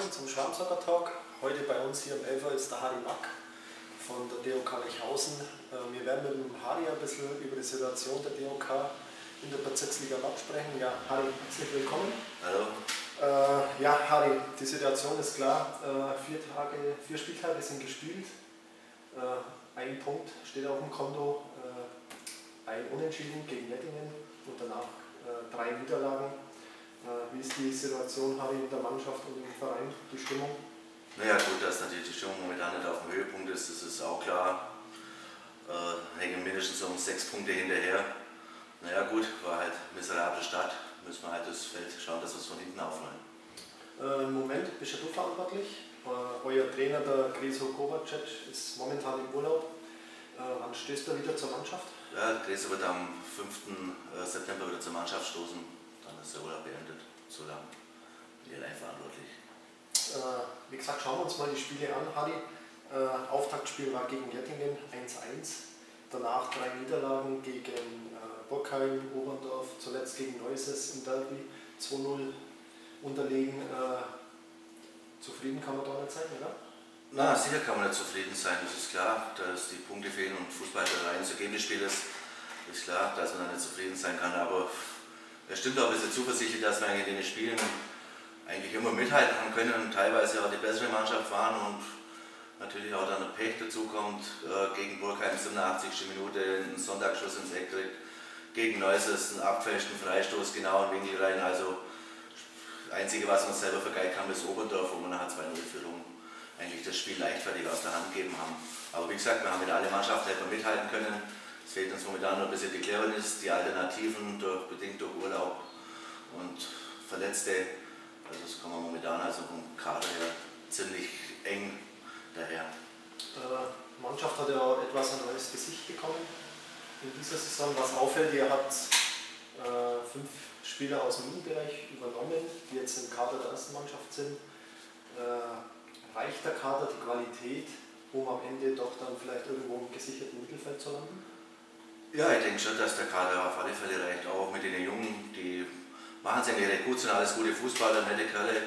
zusammen zum Schwarmsoccer Talk. Heute bei uns hier im Elfer ist der Harry Mack von der DOK Lechhausen. Äh, wir werden mit dem Harry ein bisschen über die Situation der DOK in der Bezirksliga Nord sprechen. Ja, Harry, herzlich willkommen. Hallo. Äh, ja, Harry, die Situation ist klar. Äh, vier, Tage, vier Spieltage sind gespielt. Äh, ein Punkt steht auf dem Konto. Äh, ein Unentschieden gegen Nettingen und danach äh, drei Niederlagen. Äh, wie ist die Situation, Harry, in der Mannschaft und im Verein, die Stimmung? Naja gut, dass natürlich die Stimmung momentan nicht auf dem Höhepunkt ist, das ist auch klar. Äh, hängen mindestens um sechs Punkte hinterher. Naja gut, war halt miserable Stadt, müssen wir halt das Feld schauen, dass wir es von hinten aufnehmen. Äh, Im Moment bist ja du verantwortlich. Äh, euer Trainer, der Griso Kovacic, ist momentan im Urlaub. Äh, wann stößt er wieder zur Mannschaft? Ja, Gräser wird am 5. Äh, September wieder zur Mannschaft stoßen. Dann ist der Urlaub beendet. So lang bin ich allein verantwortlich. Äh, wie gesagt, schauen wir uns mal die Spiele an, Harry. Äh, Auftaktspiel war gegen Jettingen 1-1. Danach drei Niederlagen gegen äh, Bockheim, Oberndorf, zuletzt gegen Neuses im Derby 2-0 unterlegen. Äh, zufrieden kann man da nicht sein, oder? Na, sicher kann man nicht zufrieden sein, das ist klar, dass die Punkte fehlen und Fußball ein reines Ergebnisspiel ist. Ist klar, dass man da nicht zufrieden sein kann, aber es stimmt auch ein bisschen zuversichtlich, dass wir eigentlich in den Spielen eigentlich immer mithalten haben können und teilweise auch die bessere Mannschaft waren und natürlich auch dann ein Pech dazu kommt, äh, gegen Burgheim 87. Minute einen Sonntagsschuss ins Eck kriegt, gegen Neuses einen abfälschten Freistoß genau in Winkel rein. Also das Einzige, was uns selber vergeigt haben, ist Oberndorf, wo wir nach 2-0-Führung eigentlich das Spiel leichtfertig aus der Hand gegeben haben. Aber wie gesagt, wir haben mit allen Mannschaften etwa mithalten können. Es fehlt uns momentan noch ein bisschen die Cleverness, die Alternativen, durch, bedingt durch Urlaub und Verletzte. Also das kann man momentan also vom Kader her ziemlich eng daher. Die Mannschaft hat ja etwas ein neues Gesicht bekommen in dieser Saison. Was auffällt, ihr habt äh, fünf Spieler aus dem Jugendbereich übernommen, die jetzt im Kader der ersten Mannschaft sind. Äh, reicht der Kader die Qualität, um am Ende doch dann vielleicht irgendwo im gesicherten Mittelfeld zu landen? Ja, ich denke schon, dass der Kader auf alle Fälle reicht, auch mit den Jungen, die machen es eigentlich recht gut, sind alles gute Fußballer, nette Kerle,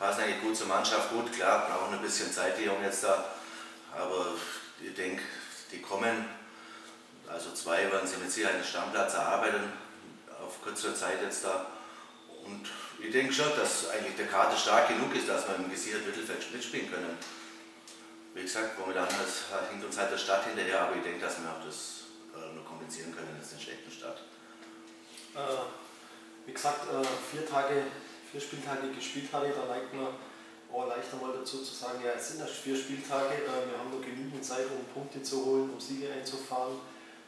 passen eigentlich gut zur Mannschaft, gut, klar, brauchen ein bisschen Zeit, die Jungen jetzt da, aber ich denke, die kommen, also zwei werden sie mit Sicherheit einen Stammplatz erarbeiten, auf kürzere Zeit jetzt da. Und ich denke schon, dass eigentlich der Kader stark genug ist, dass wir im gesicherten Mittelfeld mitspielen können. Wie gesagt, momentan hinkt uns halt der Stadt hinterher, aber ich denke, dass wir auch das nur kompensieren können, jetzt den schlechten Start. Äh, wie gesagt, äh, vier Tage, vier Spieltage gespielt habe, da neigt man auch leicht einmal dazu zu sagen, ja, es sind erst vier Spieltage, äh, wir haben noch genügend Zeit, um Punkte zu holen, um Siege einzufahren.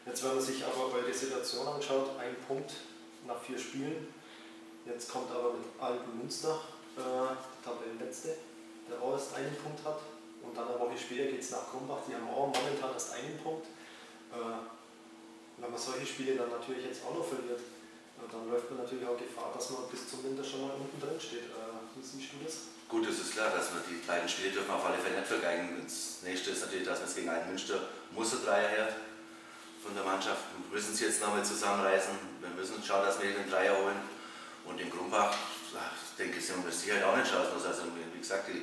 Jetzt, wenn man sich aber bei der Situation anschaut, ein Punkt nach vier Spielen, Jetzt kommt aber mit Alpen Münster, äh, Tabellenletzte, der auch erst einen Punkt hat. Und dann eine Woche später geht es nach Krumbach, die haben auch momentan erst einen Punkt. Äh, solche Spiele dann natürlich jetzt auch noch verliert, dann läuft man natürlich auch Gefahr, dass man bis zum Winter schon mal unten drin steht. Äh, wie siehst du das? Gut, es ist klar, dass wir die beiden Spiele dürfen auf alle Fälle nicht vergeigen. Das nächste ist natürlich, dass wir es gegen einen Münster muss ein Dreier her von der Mannschaft. Wir müssen es jetzt nochmal zusammenreißen. Wir müssen schauen, dass wir den Dreier holen. Und in Grumbach, ich denke, sind wir sicher auch nicht chancenlos. Also, wie gesagt, die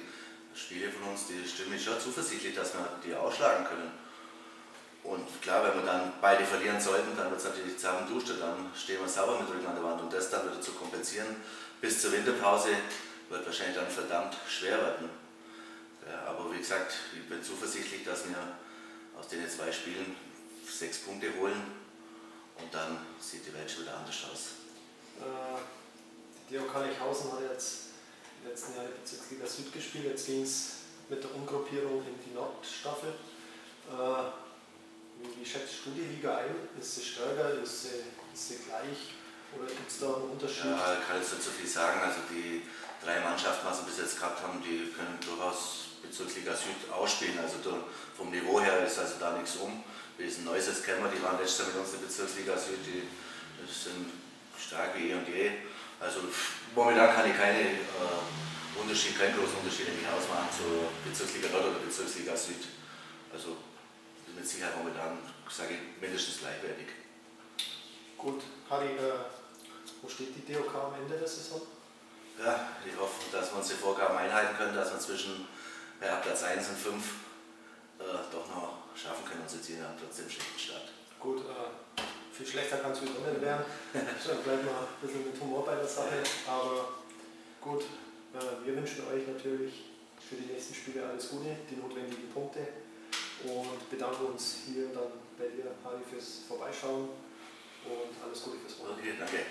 Spiele von uns, die stimmen schon zuversichtlich, dass wir die ausschlagen können. Und klar, wenn wir dann beide verlieren sollten, dann wird es natürlich zusammen duscht, dann stehen wir sauber mit Rücken an der Wand. Und das dann wieder zu kompensieren bis zur Winterpause wird wahrscheinlich dann verdammt schwer werden. Ja, aber wie gesagt, ich bin zuversichtlich, dass wir aus den zwei Spielen sechs Punkte holen und dann sieht die Welt schon wieder anders aus. Äh Georg Lechhausen hat jetzt die letzten Jahre Bezirksliga Süd gespielt. Jetzt ging es mit der Umgruppierung in die Nordstaffel. Äh, wie schätzt du die Liga ein? Ist sie stärker? Ist sie, ist sie gleich? Oder gibt es da einen Unterschied? Ja, kann jetzt nicht so viel sagen. Also die drei Mannschaften, was wir bis jetzt gehabt haben, die können durchaus Bezirksliga Süd ausspielen. Also vom Niveau her ist also da nichts um. Wir sind Neues Kämmer, die waren letztes Jahr mit uns in der Bezirksliga Süd, die sind stark wie eh und je. Also momentan kann ich keine äh, Unterschied, keinen großen Unterschied ausmachen zur Bezirksliga Nord oder Bezirksliga Süd. Also mit Sicherheit momentan, sage ich, mindestens gleichwertig. Gut, Harry, äh, wo steht die DOK am Ende der Saison? Ja, ich hoffe, dass wir unsere Vorgaben einhalten können, dass wir zwischen ja, Platz 1 und 5 äh, doch noch schaffen können, unsere Ziele haben trotzdem schlechten Start. Gut, äh, viel schlechter kann es wieder nicht werden. Dann bleibt mal ein bisschen mit Humor bei der Sache. Aber gut, äh, wir wünschen euch natürlich für die nächsten Spiele alles Gute, die notwendigen Punkte und bedanken uns hier dann bei dir, Harry, fürs Vorbeischauen und alles Gute fürs Wochenende. Okay, danke.